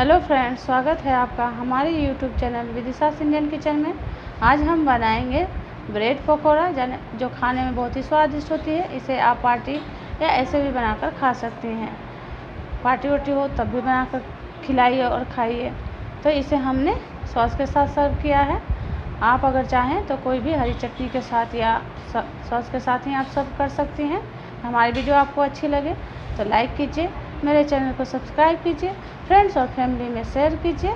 Hello friends, स्वागत है आपका हमारे YouTube channel Vidisha Indian kitchen में। आज हम बनाएँगे ब्रेड पकौड़ा जो खाने में बहुत ही स्वादिष्ट होती है, इसे आप पार्टी या ऐसे भी बनाकर खा सकते हैं। पार्टी वार्टी हो तब भी बनाकर खिलाइए और खाइए। तो इसे हमने सॉस के साथ सर्व किया है। आप अगर चाहें तो कोई भी हरी चटनी के साथ या सॉस के साथ ही आप सर्व कर सकती हैं। हमारी वीडियो आपको अच्छी लगे तो लाइक कीजिए मेरे चैनल को सब्सक्राइब कीजिए, फ्रेंड्स और फैमिली में शेयर कीजिए।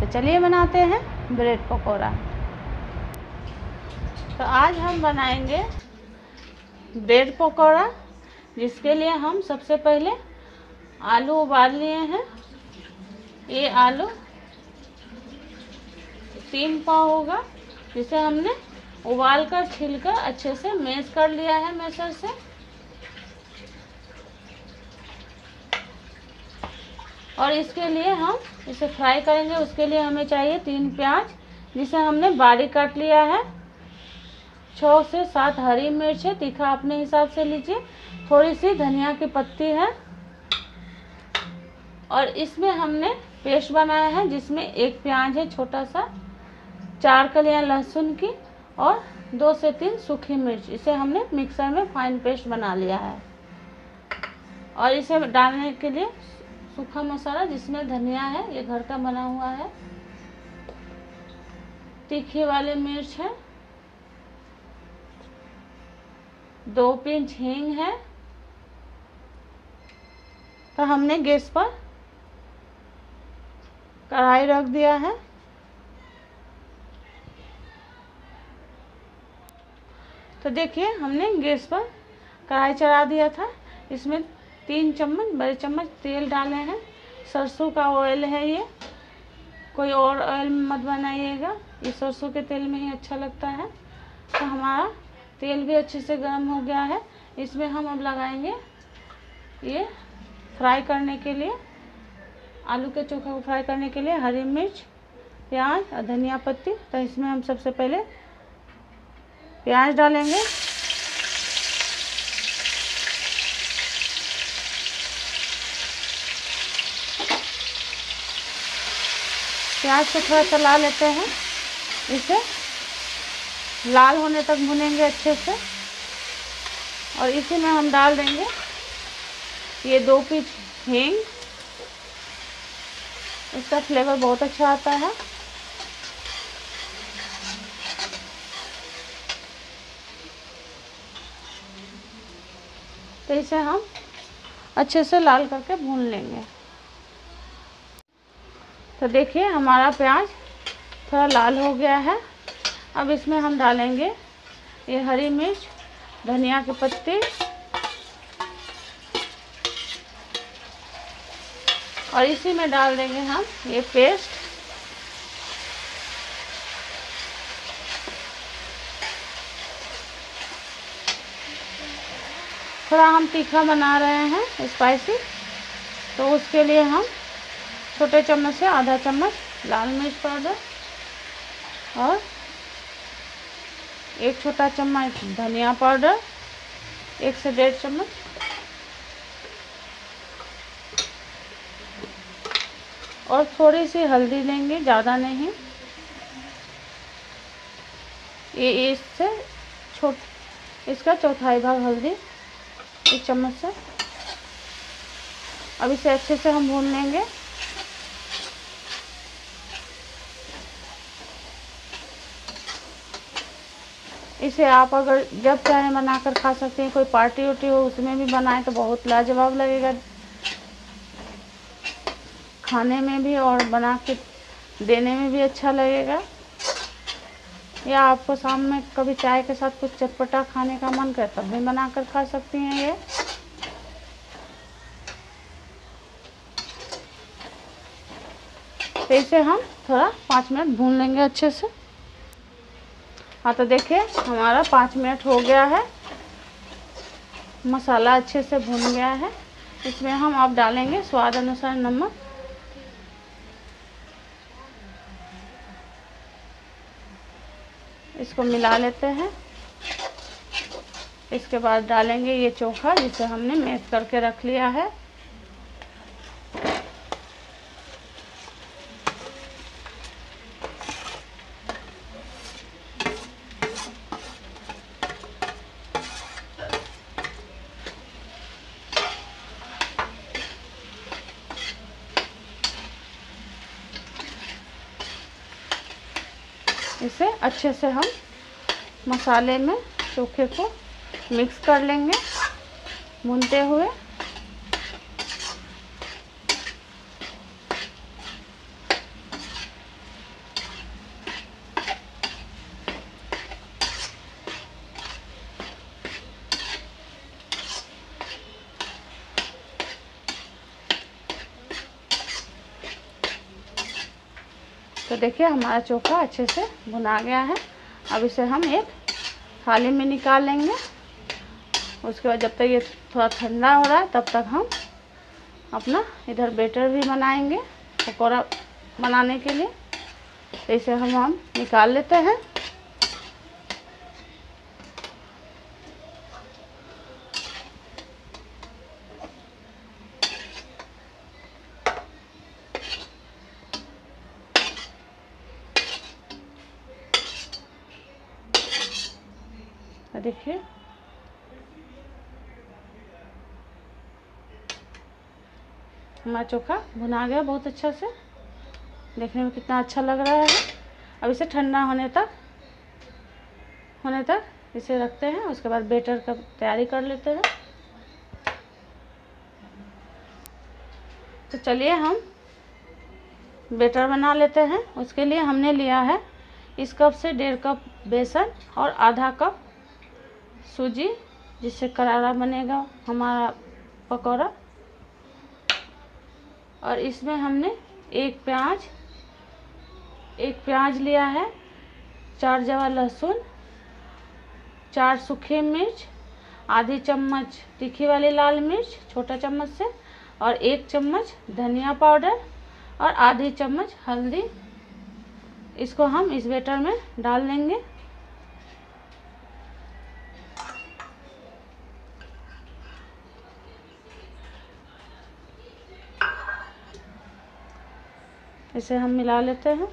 तो चलिए बनाते हैं ब्रेड पकौड़ा। तो आज हम बनाएँगे ब्रेड पकौड़ा, जिसके लिए हम सबसे पहले आलू उबाल लिए हैं। ये आलू तीन पाव होगा, जिसे हमने उबाल कर छिलकर अच्छे से मैश कर लिया है मैसर से। और इसके लिए हम इसे फ्राई करेंगे। उसके लिए हमें चाहिए तीन प्याज, जिसे हमने बारीक काट लिया है। छः से सात हरी मिर्च है, तीखा अपने हिसाब से लीजिए। थोड़ी सी धनिया की पत्ती है। और इसमें हमने पेस्ट बनाया है, जिसमें एक प्याज है छोटा सा, चार कलियाँ लहसुन की और दो से तीन सूखी मिर्च। इसे हमने मिक्सर में फाइन पेस्ट बना लिया है। और इसे डालने के लिए सूखा मसाला जिसमें धनिया है, ये घर का बना हुआ है। तीखे वाले मिर्च है। दो पिंच हींग है। तो हमने गैस पर कढ़ाई रख दिया है। तो देखिए, हमने गैस पर कढ़ाई चढ़ा दिया था। इसमें तीन चम्मच, बड़े चम्मच तेल डाले हैं। सरसों का ऑयल है ये। कोई और ऑयल मत बनाइएगा। ये सरसों के तेल में ही अच्छा लगता है। तो हमारा तेल भी अच्छे से गर्म हो गया है। इसमें हम अब लगाएँगे ये फ्राई करने के लिए। आलू के चोखा को फ्राई करने के लिए हरी मिर्च, प्याज और धनिया पत्ती। तो इसमें हम सबसे पहले प्याज डालेंगे। प्याज को थोड़ा चला लेते हैं। इसे लाल होने तक भुनेंगे अच्छे से। और इसी में हम डाल देंगे ये दो पीस हींग। इसका फ्लेवर बहुत अच्छा आता है। तो इसे हम अच्छे से लाल करके भून लेंगे। तो देखिए, हमारा प्याज थोड़ा लाल हो गया है। अब इसमें हम डालेंगे ये हरी मिर्च, धनिया के पत्ते और इसी में डाल देंगे हम ये पेस्ट। थोड़ा हम तीखा बना रहे हैं स्पाइसी तो उसके लिए हम छोटे चम्मच से आधा चम्मच लाल मिर्च पाउडर और एक छोटा चम्मच धनिया पाउडर, एक से डेढ़ चम्मच। और थोड़ी सी हल्दी लेंगे, ज़्यादा नहीं। ये इससे छोट, इसका चौथाई भाग हल्दी, एक चम्मच से। अब इसे अच्छे से हम भून लेंगे। इसे आप अगर जब चाहे बना कर खा सकते हैं, कोई पार्टी उर्टी हो, उसमें भी बनाए तो बहुत लाजवाब लगेगा। खाने में भी और बना के देने में भी अच्छा लगेगा। या आपको शाम में कभी चाय के साथ कुछ चटपटा खाने का मन करे, तब भी बना कर खा सकती हैं ये। तो इसे हम थोड़ा पाँच मिनट भून लेंगे अच्छे से। हाँ तो देखिए, हमारा पाँच मिनट हो गया है। मसाला अच्छे से भून गया है। इसमें हम अब डालेंगे स्वाद अनुसार नमक। इसको मिला लेते हैं। इसके बाद डालेंगे ये चोखा, जिसे हमने मैश करके रख लिया है। इसे अच्छे से हम मसाले में सूखे को मिक्स कर लेंगे भूनते हुए। तो देखिए, हमारा चोखा अच्छे से भुना गया है। अब इसे हम एक थाली में निकाल लेंगे। उसके बाद जब तक ये थोड़ा ठंडा हो रहा है, तब तक हम अपना इधर बेटर भी बनाएँगे पकौड़ा बनाने के लिए। इसे हम हम निकाल लेते हैं देखिए हमारा चोखा भुना गया बहुत अच्छा से। देखने में कितना अच्छा लग रहा है। अब इसे ठंडा होने तक होने तक इसे रखते हैं, उसके बाद बेटर का तैयारी कर लेते हैं। तो चलिए हम बेटर बना लेते हैं। उसके लिए हमने लिया है इस कप से डेढ़ कप बेसन और आधा कप सूजी, जिससे करारा बनेगा हमारा पकौड़ा। और इसमें हमने एक प्याज एक प्याज लिया है, चार जवा लहसुन, चार सूखे मिर्च, आधी चम्मच तीखी वाली लाल मिर्च, छोटा चम्मच से, और एक चम्मच धनिया पाउडर और आधी चम्मच हल्दी। इसको हम इस बेटर में डाल देंगे। इसे हम मिला लेते हैं।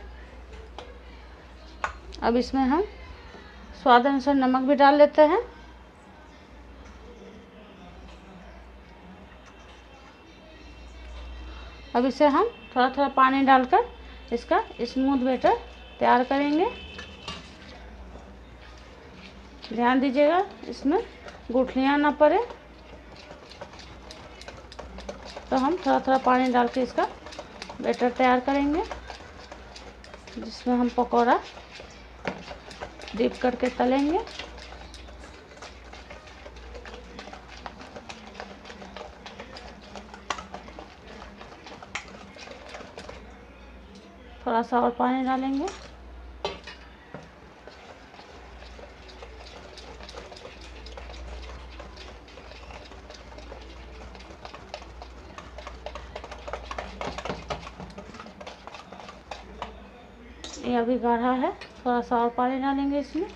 अब इसमें हम स्वाद अनुसार नमक भी डाल लेते हैं। अब इसे हम थोड़ा थोड़ा पानी डालकर इसका स्मूथ बेटर तैयार करेंगे। ध्यान दीजिएगा, इसमें गुठलियाँ ना पड़े। तो हम थोड़ा थोड़ा पानी डाल के इसका बैटर तैयार करेंगे जिसमें हम पकौड़ा डीप करके तलेंगे। थोड़ा सा और पानी डालेंगे। ये अभी गाढ़ा है, थोड़ा सा और पानी डालेंगे इसमें।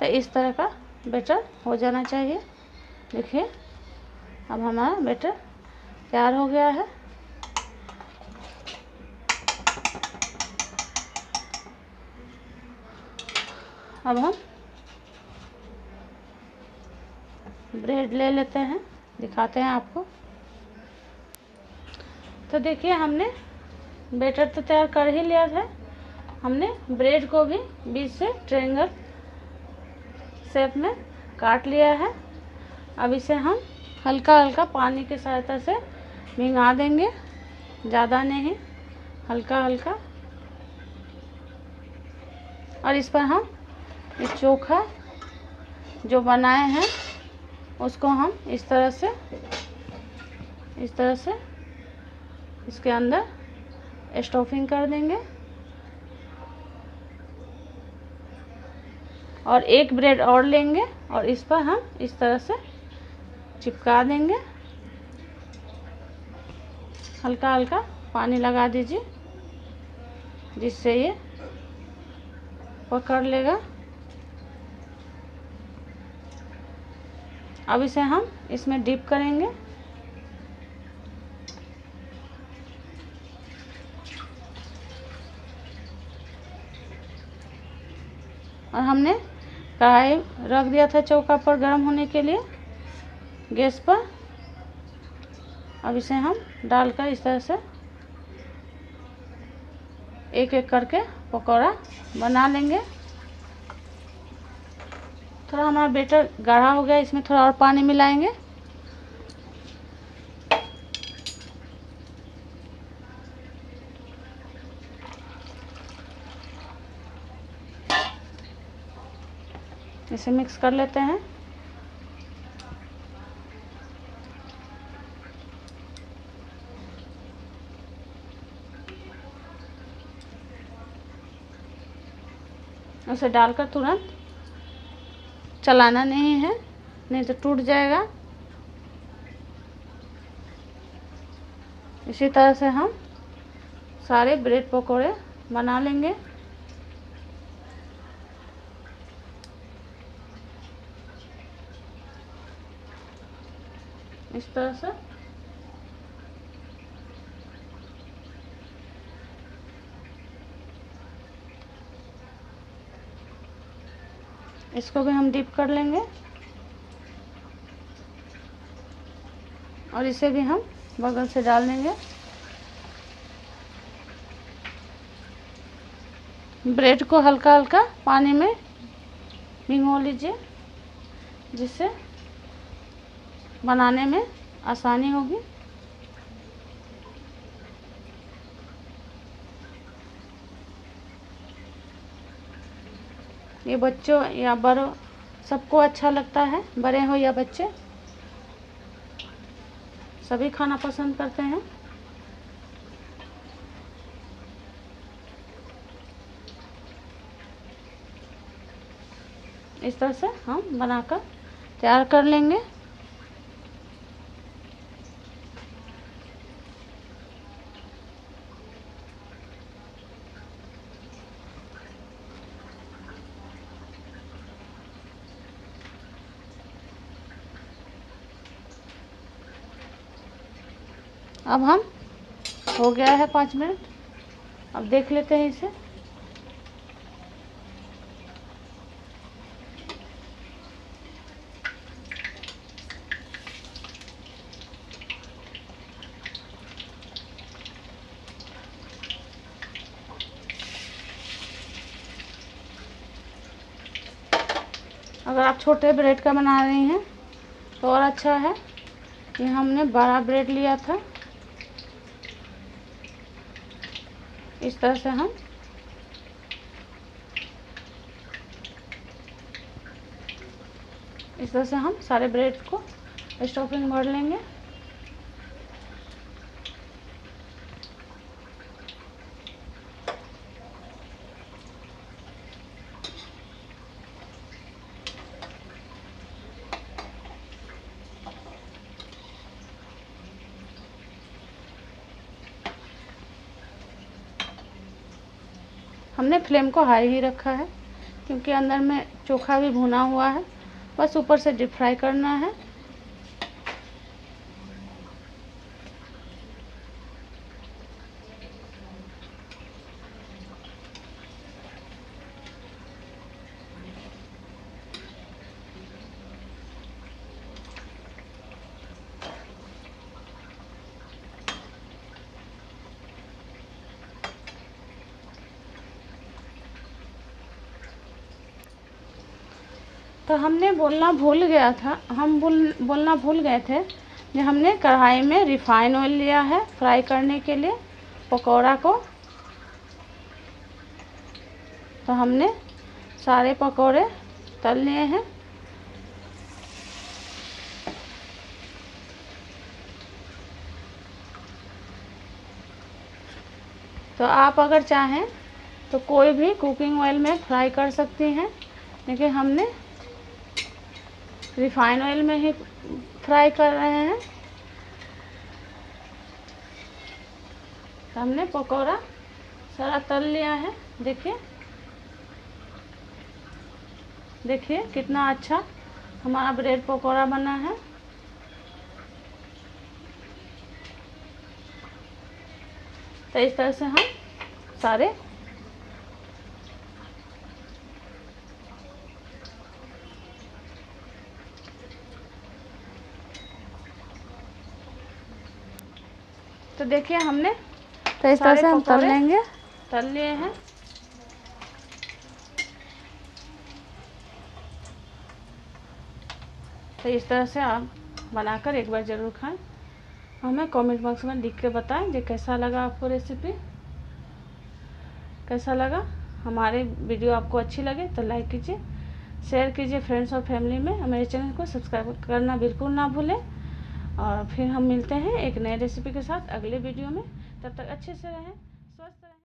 तो इस तरह का बेटर हो जाना चाहिए। देखिए, अब हमारा बेटर तैयार हो गया है। अब हम ब्रेड ले लेते हैं, दिखाते हैं आपको। तो देखिए, हमने बेटर तो तैयार कर ही लिया था हमने ब्रेड को भी बीच से ट्रेंगल शेप में काट लिया है। अब इसे हम हल्का हल्का पानी की सहायता से भिंगा देंगे, ज़्यादा नहीं हल्का हल्का और इस पर हम ये चोखा जो बनाए हैं, उसको हम इस तरह से, इस तरह से इसके अंदर स्टफिंग कर देंगे। और एक ब्रेड और लेंगे और इस पर हम इस तरह से चिपका देंगे। हल्का हल्का पानी लगा दीजिए, जिससे ये पकड़ लेगा। अब इसे हम इसमें डिप करेंगे। और हमने कढ़ाई रख दिया था चौका पर गर्म होने के लिए गैस पर। अब इसे हम डालकर इस तरह से एक एक करके पकौड़ा बना लेंगे। थोड़ा हमारा बेटर गाढ़ा हो गया, इसमें थोड़ा और पानी मिलाएँगे। इसे मिक्स कर लेते हैं। उसे डालकर तुरंत चलाना नहीं है, नहीं तो टूट जाएगा। इसी तरह से हम सारे ब्रेड पकौड़े बना लेंगे। इस तरह से इसको भी हम डिप कर लेंगे। और इसे भी हम बगल से डाल देंगे। ब्रेड को हल्का हल्का पानी में भिगो लीजिए, जिससे बनाने में आसानी होगी। ये बच्चों, या बड़ो, सबको अच्छा लगता है? बड़े हो या बच्चे? सभी खाना पसंद करते हैं? इस तरह से हम बनाकर तैयार कर लेंगे। अब हम हो गया है पाँच मिनट। अब देख लेते हैं इसे। अगर आप छोटे ब्रेड का बना रही हैं तो और अच्छा है। ये हमने बड़ा ब्रेड लिया था। इस तरह से हम इस तरह से हम सारे ब्रेड को स्टफिंग भर लेंगे। हमने फ्लेम को हाई ही रखा है, क्योंकि अंदर में चोखा भी भुना हुआ है। बस ऊपर से डिप फ्राई करना है। तो हमने बोलना भूल गया था। हम बोल, बोलना भूल गए थे कि हमने कढ़ाई में रिफाइन ऑयल लिया है फ्राई करने के लिए, पकौड़ा को। तो हमने सारे पकौड़े तल लिए हैं। तो आप अगर चाहें तो कोई भी कुकिंग ऑयल में फ्राई कर सकती हैं, लेकिन हमने रिफाइन ऑयल में ही फ्राई कर रहे हैं। हमने पकौड़ा सारा तल लिया है, देखिए। देखिए कितना अच्छा हमारा ब्रेड पकौड़ा बना है। तो इस तरह से हम सारे तो देखिए हमने तो इस तरह से हम तल लेंगे। तल लिए हैं। तो इस तरह से आप बनाकर एक बार ज़रूर खाएँ। हमें कमेंट बॉक्स में लिख के बताएँ कि कैसा लगा आपको रेसिपी कैसा लगा? हमारे वीडियो आपको अच्छी लगे तो लाइक कीजिए शेयर कीजिए फ्रेंड्स और फैमिली में। मेरे चैनल को सब्सक्राइब करना बिल्कुल ना भूलें। और फिर हम मिलते हैं एक नए रेसिपी के साथ अगले वीडियो में। तब तक अच्छे से रहें।